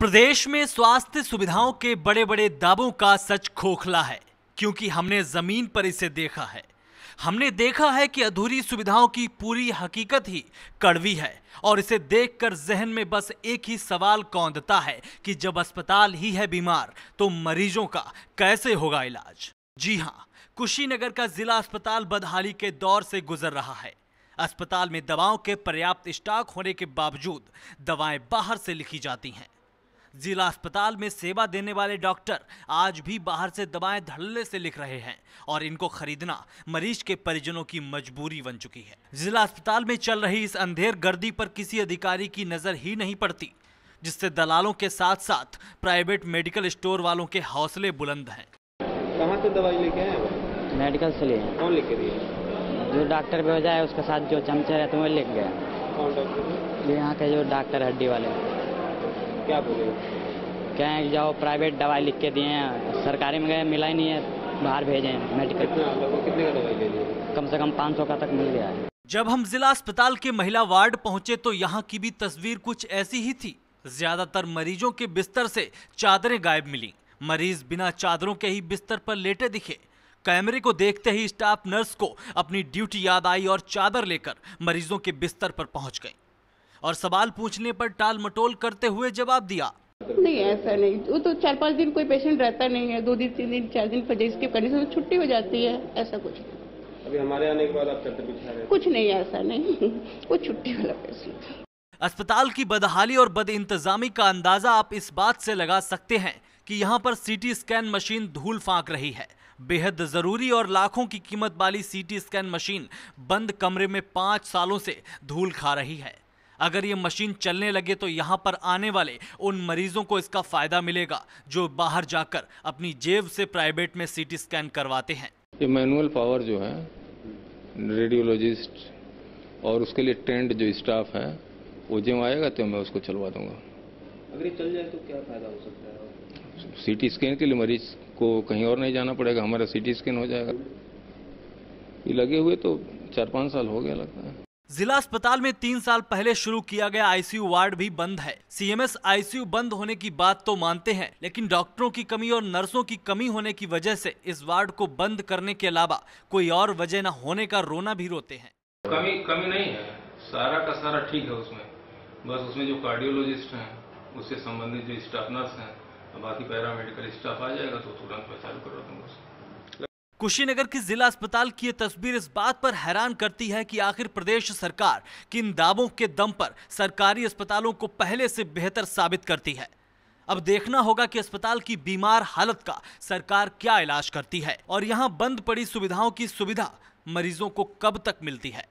प्रदेश में स्वास्थ्य सुविधाओं के बड़े बड़े दावों का सच खोखला है, क्योंकि हमने ज़मीन पर इसे देखा है। हमने देखा है कि अधूरी सुविधाओं की पूरी हकीकत ही कड़वी है, और इसे देखकर जहन में बस एक ही सवाल कौंधता है कि जब अस्पताल ही है बीमार तो मरीजों का कैसे होगा इलाज? जी हाँ कुशीनगर का जिला अस्पताल बदहाली के दौर से गुजर रहा है। अस्पताल में दवाओं के पर्याप्त स्टॉक होने के बावजूद दवाएँ बाहर से लिखी जाती हैं। जिला अस्पताल में सेवा देने वाले डॉक्टर आज भी बाहर से दवाएँ धड़ल्ले से लिख रहे हैं और इनको खरीदना मरीज़ के परिजनों की मजबूरी बन चुकी है। जिला अस्पताल में चल रही इस अंधेर गर्दी पर किसी अधिकारी की नज़र ही नहीं पड़ती जिससे दलालों के साथ साथ प्राइवेट मेडिकल स्टोर वालों के हौसले बुलंद हैं। कहाँ से दवाई लेके आए मेडिकल से लिए कौन लेके दिए? जो डॉक्टर भी हो जाए उसके साथ जो चमचे रहते हैं वो लिख गए। कौन डॉक्टर? यहाँ के जो डॉक्टर हड्डी वाले। क्या बोले? क्या है जाओ प्राइवेट दवाई लिख के दिए हैं। सरकारी में गए मिला ही नहीं है बाहर भेजे हैं मेडिकल कितना कितने का दवाई ले लिए कम से कम 500 का तक मिल गया है। जब हम जिला अस्पताल के महिला वार्ड पहुँचे तो यहाँ की भी तस्वीर कुछ ऐसी ही थी। ज़्यादातर मरीजों के बिस्तर से चादरें गायब मिली। मरीज़ बिना चादरों के ही बिस्तर पर लेटे दिखे। कैमरे को देखते ही स्टाफ नर्स को अपनी ड्यूटी याद आई और चादर लेकर मरीजों के बिस्तर पर पहुँच गई। और सवाल पूछने पर टाल मटोल करते हुए जवाब दिया। नहीं ऐसा नहीं। वो तो चार पाँच दिन कोई पेशेंट रहता नहीं है। दो दिन तीन दिन चार दिन पर कंडीशन छुट्टी हो जाती है। ऐसा कुछ नहीं। अभी हमारे आने के बाद आप चादर बिछा रहे कुछ नहीं ऐसा नहीं। वो छुट्टी वाला पेशेंट अस्पताल की बदहाली और बद इंतजामी का अंदाज़ा आप इस बात से लगा सकते हैं कि यहाँ पर सीटी स्कैन मशीन धूल फांक रही है। बेहद ज़रूरी और लाखों की कीमत वाली सीटी स्कैन मशीन बंद कमरे में पाँच सालों से धूल खा रही है। अगर ये मशीन चलने लगे तो यहाँ पर आने वाले उन मरीजों को इसका फ़ायदा मिलेगा जो बाहर जाकर अपनी जेब से प्राइवेट में सीटी स्कैन करवाते हैं। ये मैनुअल पावर जो है रेडियोलॉजिस्ट और उसके लिए ट्रेंड जो स्टाफ है वो जब आएगा तो मैं उसको चलवा दूँगा। अगर ये चल जाए तो क्या फ़ायदा हो सकता है? सीटी स्कैन के लिए मरीज़ को कहीं और नहीं जाना पड़ेगा हमारा सीटी स्कैन हो जाएगा। ये लगे हुए तो चार पाँच साल हो गया लगता है। जिला अस्पताल में तीन साल पहले शुरू किया गया आईसीयू वार्ड भी बंद है। सीएमएस आईसीयू बंद होने की बात तो मानते हैं, लेकिन डॉक्टरों की कमी और नर्सों की कमी होने की वजह से इस वार्ड को बंद करने के अलावा कोई और वजह न होने का रोना भी रोते हैं। कमी कमी नहीं है। सारा का सारा ठीक है उसमें। बस उसमें जो कार्डियोलॉजिस्ट है, उससे संबंधित जो स्टाफ नर्स है बाकी पैरामेडिकल स्टाफ आ जाएगा तो तुरंत मैं चालू करवा दूँगा कुशीनगर की जिला अस्पताल की ये तस्वीर इस बात पर हैरान करती है कि आखिर प्रदेश सरकार किन दावों के दम पर सरकारी अस्पतालों को पहले से बेहतर साबित करती है। अब देखना होगा कि अस्पताल की बीमार हालत का सरकार क्या इलाज करती है और यहाँ बंद पड़ी सुविधाओं की सुविधा मरीजों को कब तक मिलती है।